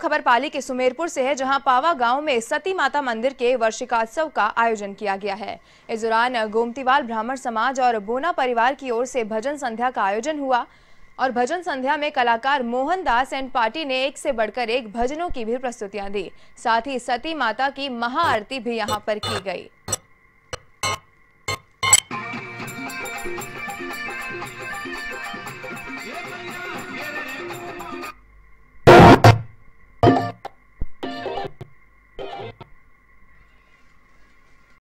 खबर पाली के सुमेरपुर से है, जहाँ पावा गाँव में सती माता मंदिर के वर्षिकोत्सव का आयोजन किया गया है। इस दौरान गोमतीवाल ब्राह्मण समाज और बोना परिवार की ओर से भजन संध्या का आयोजन हुआ और भजन संध्या में कलाकार मोहन दास एंड पार्टी ने एक से बढ़कर एक भजनों की भी प्रस्तुतियाँ दी। साथ ही सती माता की महाआरती भी यहाँ पर की गई।